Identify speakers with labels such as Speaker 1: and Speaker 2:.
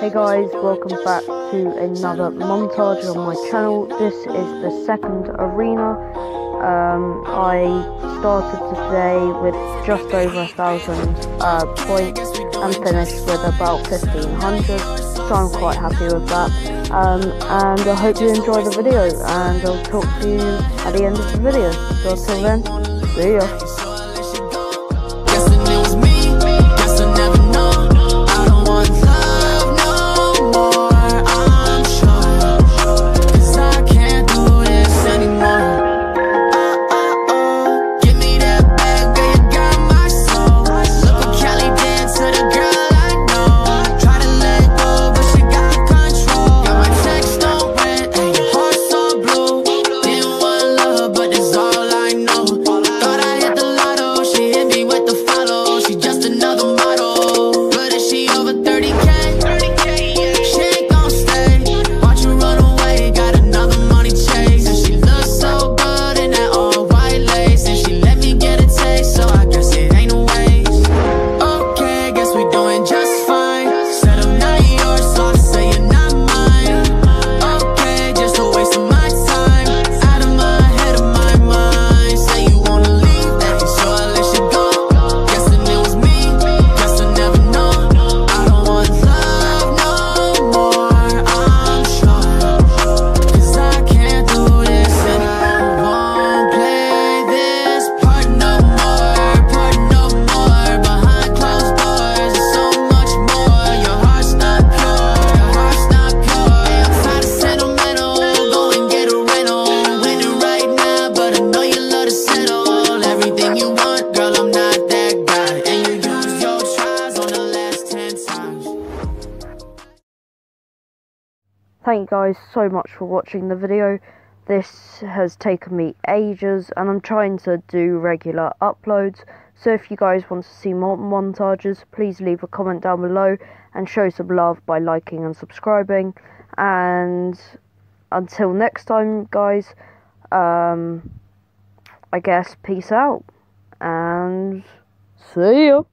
Speaker 1: Hey guys, welcome back to another montage on my channel. This is the second arena. Um, I started today with just over a thousand uh, points and finished with about 1500, so I'm quite happy with that. Um, and I hope you enjoy the video, and I'll talk to you at the end of the video. So until then, see ya. Thank you guys so much for watching the video. This has taken me ages and I'm trying to do regular uploads. So if you guys want to see more montages, please leave a comment down below and show some love by liking and subscribing. And until next time, guys, um, I guess peace out and see ya.